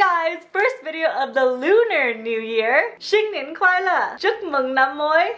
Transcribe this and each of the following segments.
guys! First video of the Lunar New Year! Xing Nian Kuai mới!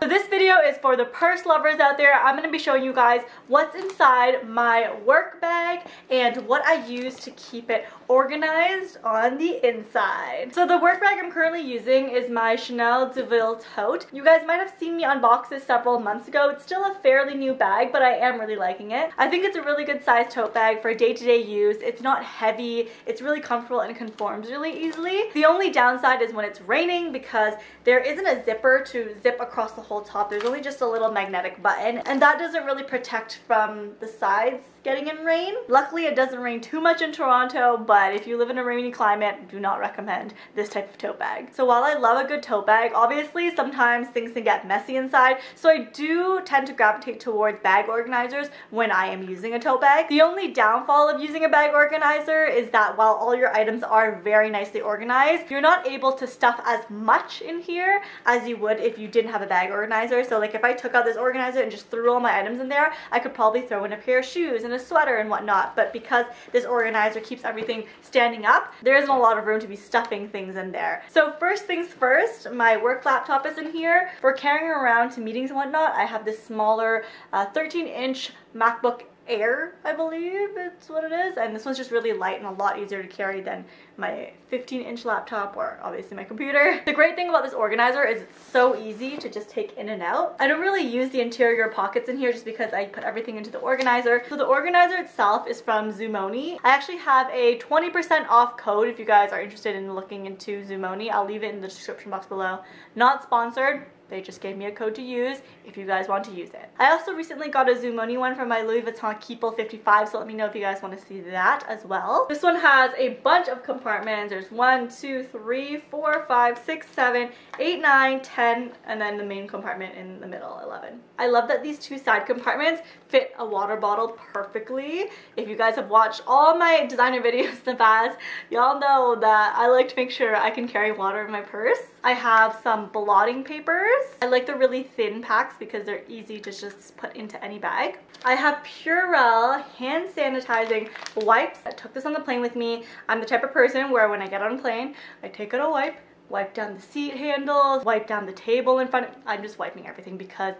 So this video is for the purse lovers out there. I'm going to be showing you guys what's inside my work bag and what I use to keep it organized on the inside. So the work bag I'm currently using is my Chanel Deauville tote. You guys might have seen me unbox this several months ago. It's still a fairly new bag, but I am really liking it. I think it's a really good size tote bag for day-to-day -day use. It's not heavy. It's really comfortable and conforms really easily. The only downside is when it's raining because there isn't a zipper to zip across the whole top. There's only just a little magnetic button and that doesn't really protect from the sides getting in rain. Luckily it doesn't rain too much in Toronto, but if you live in a rainy climate, do not recommend this type of tote bag. So while I love a good tote bag, obviously sometimes things can get messy inside, so I do tend to gravitate towards bag organizers when I am using a tote bag. The only downfall of using a bag organizer is that while all your items are very nicely organized, you're not able to stuff as much in here as you would if you didn't have a bag organizer. So like if I took out this organizer and just threw all my items in there, I could probably throw in a pair of shoes and a sweater and whatnot, but because this organizer keeps everything standing up, there isn't a lot of room to be stuffing things in there. So first things first, my work laptop is in here. For carrying around to meetings and whatnot, I have this smaller 13-inch uh, MacBook Air, I believe it's what it is. And this one's just really light and a lot easier to carry than my 15 inch laptop or obviously my computer. The great thing about this organizer is it's so easy to just take in and out. I don't really use the interior pockets in here just because I put everything into the organizer. So the organizer itself is from Zoomoni. I actually have a 20% off code if you guys are interested in looking into Zoomoni. I'll leave it in the description box below. Not sponsored, they just gave me a code to use if you guys want to use it. I also recently got a Zoomoni one from my Louis Vuitton Keepall 55, so let me know if you guys want to see that as well. This one has a bunch of compartments. There's one, two, three, four, five, six, seven, eight, nine, ten, and then the main compartment in the middle, 11. I love that these two side compartments fit a water bottle perfectly. If you guys have watched all my designer videos in the past, y'all know that I like to make sure I can carry water in my purse. I have some blotting papers. I like the really thin packs because they're easy to just put into any bag. I have Purell hand sanitizing wipes. I took this on the plane with me. I'm the type of person where when I get on a plane, I take out a wipe, wipe down the seat handles, wipe down the table in front of, I'm just wiping everything because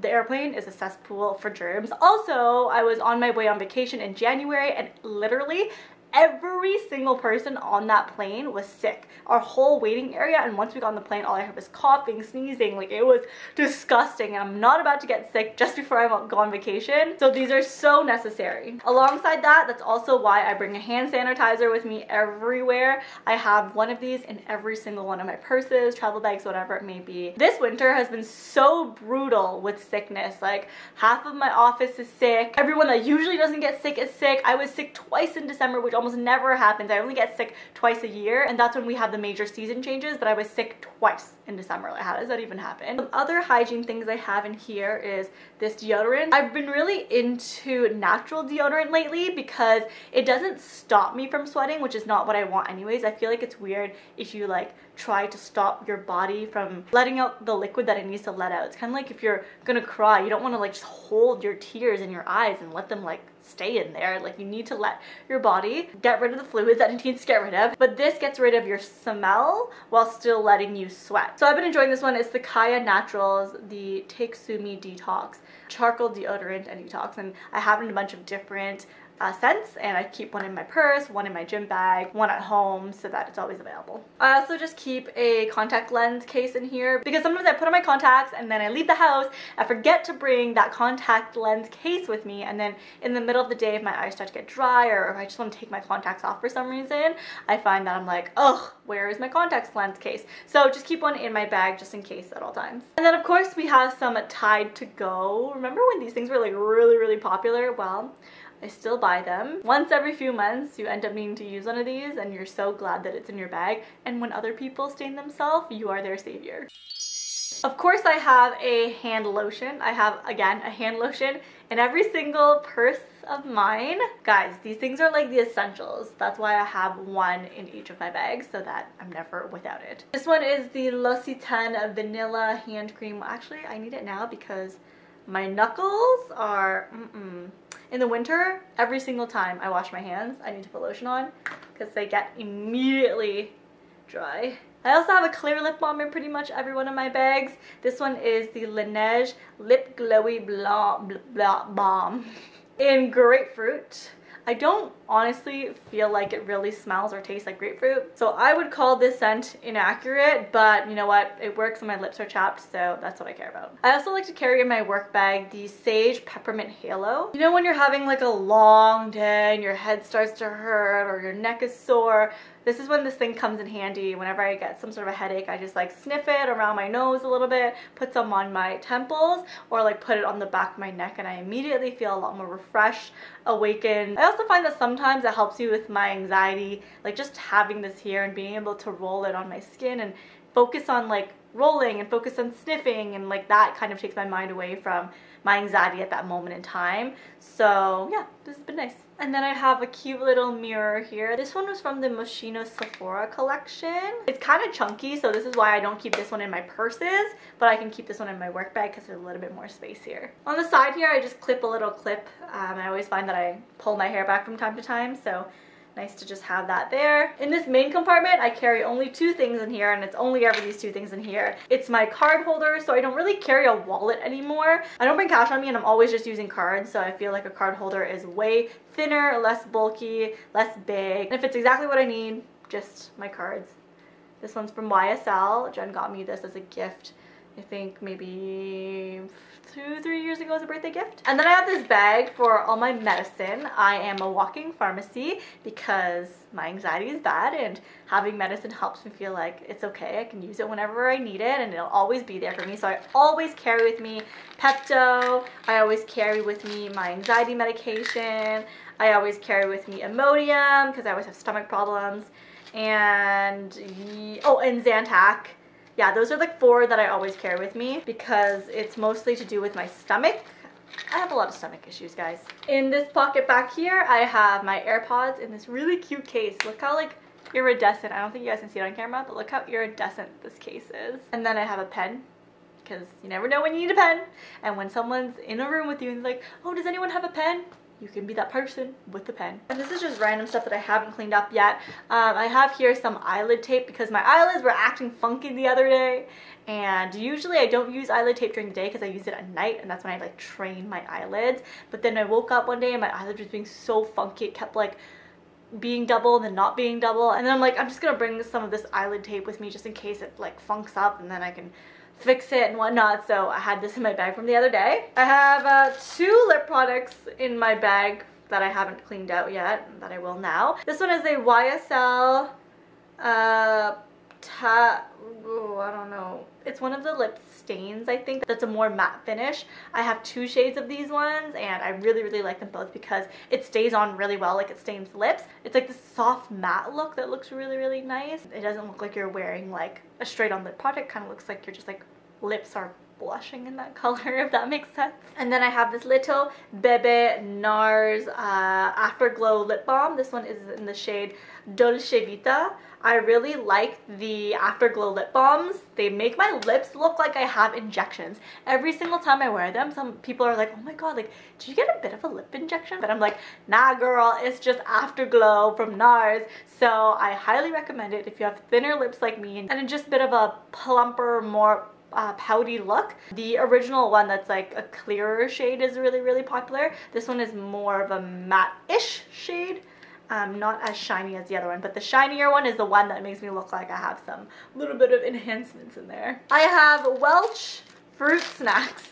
the airplane is a cesspool for germs. Also, I was on my way on vacation in January and literally every single person on that plane was sick. Our whole waiting area and once we got on the plane all I heard was coughing, sneezing, like it was disgusting and I'm not about to get sick just before I go on vacation. So these are so necessary. Alongside that, that's also why I bring a hand sanitizer with me everywhere. I have one of these in every single one of my purses, travel bags, whatever it may be. This winter has been so brutal with sickness. Like half of my office is sick. Everyone that usually doesn't get sick is sick. I was sick twice in December, which almost never happens. I only get sick twice a year and that's when we have the major season changes, but I was sick twice in December. Like, how does that even happen? Some other hygiene things I have in here is this deodorant. I've been really into natural deodorant lately because it doesn't stop me from sweating, which is not what I want anyways. I feel like it's weird if you like try to stop your body from letting out the liquid that it needs to let out. It's kind of like if you're gonna cry, you don't want to like just hold your tears in your eyes and let them like stay in there. Like you need to let your body get rid of the fluids that it needs to get rid of. But this gets rid of your smell while still letting you sweat. So I've been enjoying this one. It's the Kaia Naturals, the Takesumi Detox Charcoal Deodorant and Detox. And I have it in a bunch of different uh, scents and I keep one in my purse, one in my gym bag, one at home so that it's always available. I also just keep a contact lens case in here because sometimes I put on my contacts and then I leave the house, I forget to bring that contact lens case with me and then in the middle of the day if my eyes start to get dry or if I just want to take my contacts off for some reason, I find that I'm like, ugh, where is my contacts lens case? So just keep one in my bag just in case at all times. And then of course we have some Tide to go. Remember when these things were like really, really popular? Well, I still buy them. Once every few months, you end up needing to use one of these and you're so glad that it's in your bag. And when other people stain themselves, you are their savior. Of course, I have a hand lotion. I have, again, a hand lotion in every single purse of mine. Guys, these things are like the essentials. That's why I have one in each of my bags so that I'm never without it. This one is the L'Occitane Vanilla Hand Cream. Actually, I need it now because my knuckles are, mm -mm In the winter, every single time I wash my hands, I need to put lotion on because they get immediately dry. I also have a clear lip balm in pretty much every one of my bags. This one is the Laneige Lip Glowy Blah Blah Balm in grapefruit. I don't honestly feel like it really smells or tastes like grapefruit. So I would call this scent inaccurate, but you know what? It works and my lips are chapped, so that's what I care about. I also like to carry in my work bag the Saje Peppermint Halo. You know when you're having like a long day and your head starts to hurt or your neck is sore, this is when this thing comes in handy. Whenever I get some sort of a headache, I just like sniff it around my nose a little bit, put some on my temples, or like put it on the back of my neck and I immediately feel a lot more refreshed, awakened. I also find that sometimes it helps you with my anxiety, like just having this here and being able to roll it on my skin and focus on like rolling and focus on sniffing and like that kind of takes my mind away from my anxiety at that moment in time. So yeah, this has been nice. And then I have a cute little mirror here. This one was from the Moschino Sephora collection. It's kind of chunky, so this is why I don't keep this one in my purses, but I can keep this one in my work bag because there's a little bit more space here. On the side here, I just clip a little clip. Um, I always find that I pull my hair back from time to time, so Nice to just have that there. In this main compartment, I carry only two things in here and it's only ever these two things in here. It's my card holder, so I don't really carry a wallet anymore. I don't bring cash on me and I'm always just using cards, so I feel like a card holder is way thinner, less bulky, less big. And if it's exactly what I need, just my cards. This one's from YSL. Jen got me this as a gift. I think maybe two, three years ago as a birthday gift. And then I have this bag for all my medicine. I am a walking pharmacy because my anxiety is bad and having medicine helps me feel like it's okay. I can use it whenever I need it and it'll always be there for me. So I always carry with me Pepto. I always carry with me my anxiety medication. I always carry with me Imodium because I always have stomach problems. And, oh, and Zantac yeah, those are the four that I always carry with me because it's mostly to do with my stomach. I have a lot of stomach issues, guys. In this pocket back here, I have my AirPods in this really cute case. Look how like iridescent, I don't think you guys can see it on camera, but look how iridescent this case is. And then I have a pen because you never know when you need a pen. And when someone's in a room with you and like, oh, does anyone have a pen? You can be that person with the pen. And this is just random stuff that I haven't cleaned up yet. Um, I have here some eyelid tape because my eyelids were acting funky the other day. And usually I don't use eyelid tape during the day because I use it at night and that's when I like train my eyelids. But then I woke up one day and my eyelid was being so funky. It kept like being double and then not being double. And then I'm like, I'm just gonna bring some of this eyelid tape with me just in case it like funks up and then I can fix it and whatnot. So I had this in my bag from the other day. I have uh, two lip products in my bag that I haven't cleaned out yet, that I will now. This one is a YSL uh, ta oh, I don't know. It's one of the lip stains, I think. That's a more matte finish. I have two shades of these ones and I really, really like them both because it stays on really well, like it stains lips. It's like this soft matte look that looks really, really nice. It doesn't look like you're wearing like a straight on lip product. kind of looks like you're just like lips are blushing in that color if that makes sense and then I have this little Bebe NARS uh, Afterglow lip balm this one is in the shade Dolce Vita I really like the Afterglow lip balms. They make my lips look like I have injections. Every single time I wear them, some people are like, oh my god, like, did you get a bit of a lip injection? But I'm like, nah girl, it's just Afterglow from NARS. So I highly recommend it if you have thinner lips like me and just a bit of a plumper, more uh, pouty look. The original one that's like a clearer shade is really, really popular. This one is more of a matte-ish shade. Um, not as shiny as the other one, but the shinier one is the one that makes me look like I have some little bit of enhancements in there. I have Welch fruit snacks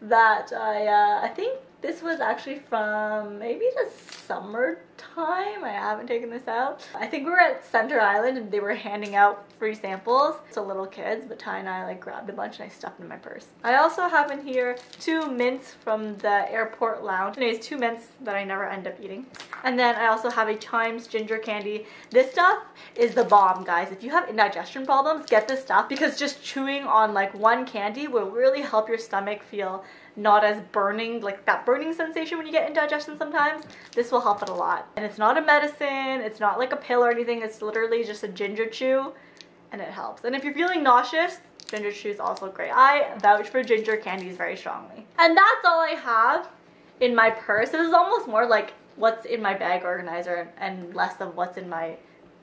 that I, uh, I think this was actually from maybe the summer time. I haven't taken this out. I think we were at Center Island and they were handing out free samples to little kids, but Ty and I like grabbed a bunch and I stuffed in my purse. I also have in here two mints from the airport lounge. Anyways, two mints that I never end up eating. And then I also have a Chimes ginger candy. This stuff is the bomb, guys. If you have indigestion problems, get this stuff because just chewing on like one candy will really help your stomach feel not as burning, like that burning sensation when you get indigestion sometimes. This will help it a lot. And it's not a medicine, it's not like a pill or anything, it's literally just a ginger chew and it helps. And if you're feeling nauseous, ginger chew is also great. I vouch for ginger candies very strongly. And that's all I have in my purse. This is almost more like what's in my bag organizer and less of what's in my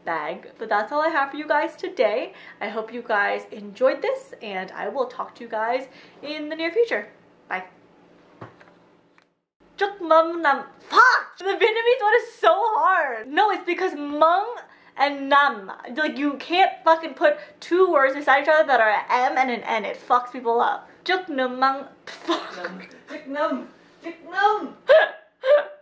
bag. But that's all I have for you guys today. I hope you guys enjoyed this and I will talk to you guys in the near future. Bye. Chúc mừng năm. Fuck! The Vietnamese one is so hard. No, it's because mung and nam. Like you can't fucking put two words beside each other that are an M and an N. It fucks people up. Chúc mừng mung. Fuck. Chick num. Chick num.